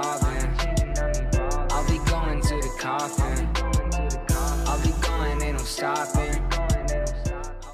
I'll be going to the coffin. I'll be going stopping.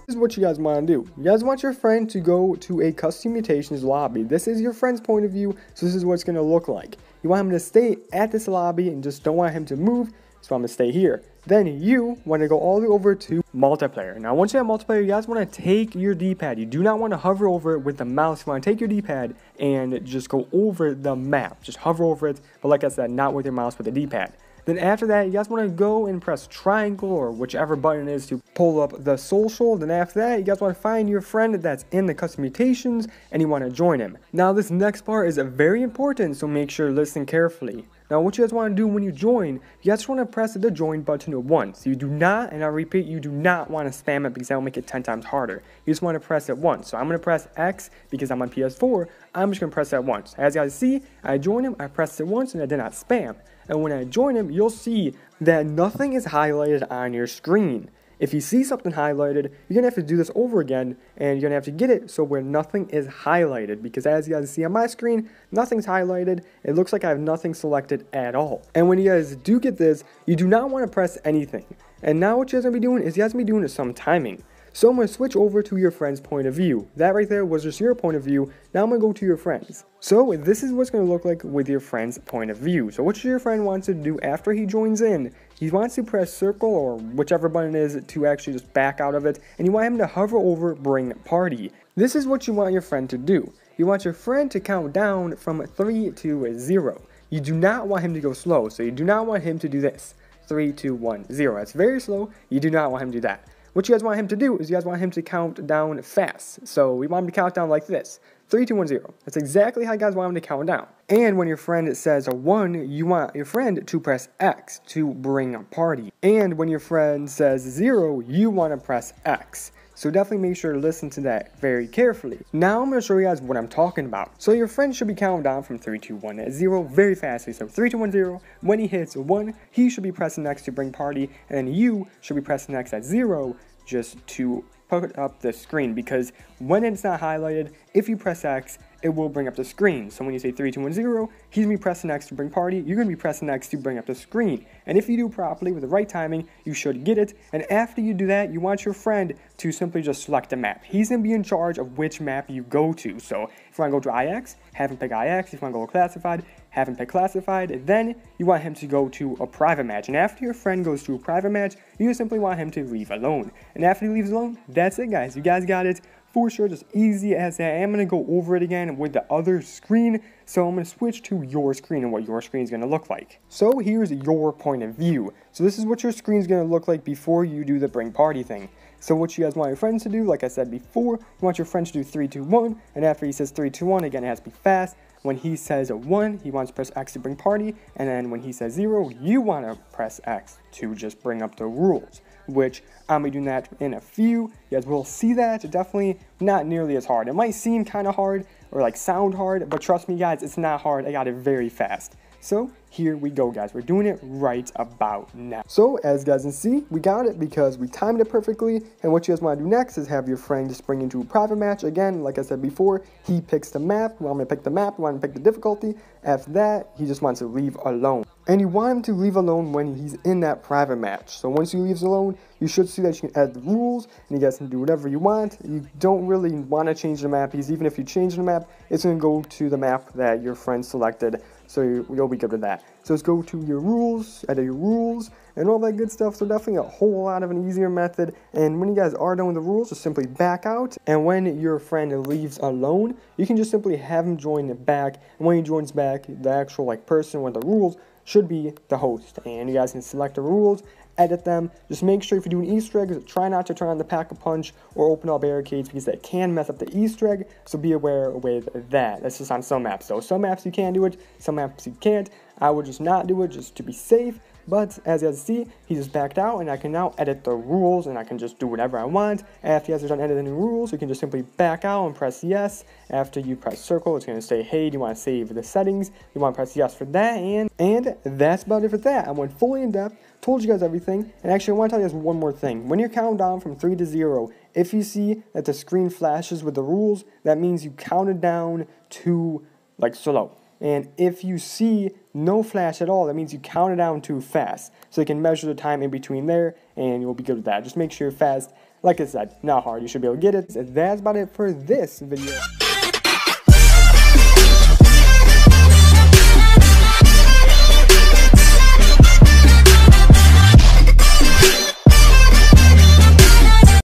This is what you guys want to do. You guys want your friend to go to a custom mutations lobby. This is your friend's point of view, so this is what it's going to look like. You want him to stay at this lobby and just don't want him to move, so I'm going to stay here. Then you want to go all the way over to multiplayer. Now once you have multiplayer, you guys want to take your D-pad. You do not want to hover over it with the mouse. You want to take your D-pad and just go over the map. Just hover over it, but like I said, not with your mouse, with the D-pad. Then after that, you guys want to go and press triangle or whichever button it is to pull up the social. Then after that, you guys want to find your friend that's in the custom mutations and you want to join him. Now this next part is very important, so make sure to listen carefully. Now what you guys want to do when you join, you guys want to press the join button at once. You do not, and I repeat, you do not want to spam it because that will make it 10 times harder. You just want to press it once. So I'm going to press X because I'm on PS4. I'm just going to press that once. As you guys see, I join him, I pressed it once, and I did not spam. And when I join him, you'll see that nothing is highlighted on your screen. If you see something highlighted, you're going to have to do this over again, and you're going to have to get it so where nothing is highlighted, because as you guys see on my screen, nothing's highlighted. It looks like I have nothing selected at all. And when you guys do get this, you do not want to press anything. And now what you guys going to be doing is you guys going to be doing some timing. So I'm going to switch over to your friend's point of view. That right there was just your point of view. Now I'm going to go to your friends. So this is what's going to look like with your friend's point of view. So what your friend wants to do after he joins in, he wants to press circle or whichever button it is to actually just back out of it. And you want him to hover over bring party. This is what you want your friend to do. You want your friend to count down from 3 to 0. You do not want him to go slow, so you do not want him to do this. 3, 2, 1, 0. That's very slow. You do not want him to do that. What you guys want him to do is you guys want him to count down fast. So we want him to count down like this. 3, 2, 1, 0. That's exactly how you guys want him to count down. And when your friend says a 1, you want your friend to press X to bring a party. And when your friend says 0, you want to press X. So definitely make sure to listen to that very carefully. Now I'm going to show you guys what I'm talking about. So your friend should be counting down from 3, 2, 1, 0 very fastly. So 3, 2, 1, 0. When he hits 1, he should be pressing X to bring party. And then you should be pressing X at 0 just to put up the screen because when it's not highlighted, if you press X, it will bring up the screen. So when you say 3210, he's to be pressing X to bring party, you're to be pressing X to bring up the screen. And if you do properly with the right timing, you should get it. And after you do that, you want your friend to simply just select a map. He's to be in charge of which map you go to. So if you want to go to IX, have him pick IX. If you want to go classified, have him pick classified. Then you want him to go to a private match. And after your friend goes to a private match, you simply want him to leave alone. And after he leaves alone, that's it guys. You guys got it for sure, just easy as that. I am going to go over it again with the other screen, so I'm to switch to your screen and what your screen is going to look like. So here's your point of view. So this is what your screen is going to look like before you do the bring party thing. So what you guys want your friends to do, like I said before, you want your friends to do 3, 2, 1, and after he says 3, 2, 1, again, it has to be fast. When he says 1, he wants to press X to bring party, and then when he says 0, you want to press X to just bring up the rules which I'm going to be doing that in a few. You guys will see that. Definitely not nearly as hard. It might seem kind of hard or like sound hard, but trust me guys, it's not hard. I got it very fast. So here we go guys, we're doing it right about now. So as guys can see, we got it because we timed it perfectly and what you guys want to do next is have your friend just bring into a private match. Again, like I said before, he picks the map, well I'm going to pick the map, we want to pick the difficulty. After that, he just wants to leave alone. And you want him to leave alone when he's in that private match. So once he leaves alone, you should see that you can add the rules and you guys can do whatever you want. You don't really want to change the map because even if you change the map, it's going to go to the map that your friend selected so you'll be good with that. So let's go to your rules, edit your rules, and all that good stuff. So definitely a whole lot of an easier method. And when you guys are done with the rules, just simply back out. And when your friend leaves alone, you can just simply have him join back. And when he joins back, the actual like person with the rules should be the host. And you guys can select the rules edit them. Just make sure if you're doing Easter eggs, try not to turn on the pack-a-punch or open all barricades because that can mess up the Easter egg, so be aware with that. That's just on some maps. So some maps you can do it, some maps you can't. I would just not do it just to be safe. But as you guys see, he just backed out and I can now edit the rules and I can just do whatever I want. After you guys are done editing the rules, you can just simply back out and press yes. After you press circle, it's going to say, hey, do you want to save the settings? You want to press yes for that. And, and that's about it for that. I went fully in depth, told you guys everything. And actually, I want to tell you guys one more thing. When you're counting down from 3 to 0, if you see that the screen flashes with the rules, that means you counted down to like slow And if you see no flash at all, that means you counted down too fast. So you can measure the time in between there and you'll be good with that. Just make sure you're fast. Like I said, not hard. You should be able to get it. That's about it for this video.